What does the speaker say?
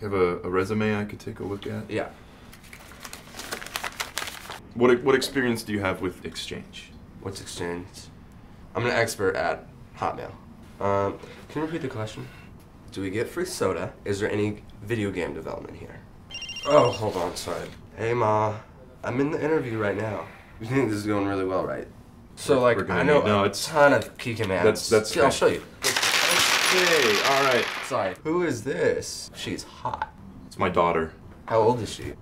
Do you have a, a resume I could take a look at? Yeah. What what experience do you have with Exchange? What's Exchange? I'm an expert at Hotmail. Um, can you repeat the question? Do we get free soda? Is there any video game development here? Oh, hold on, sorry. Hey, Ma. I'm in the interview right now. You think this is going really well, right? So, We're- like, we're gonna I know need- no, a it's- ton of key commands. That's- that's Yeah, I'll show you. Okay, all right. Sorry. Who is this? She's hot. It's my daughter. How old is she?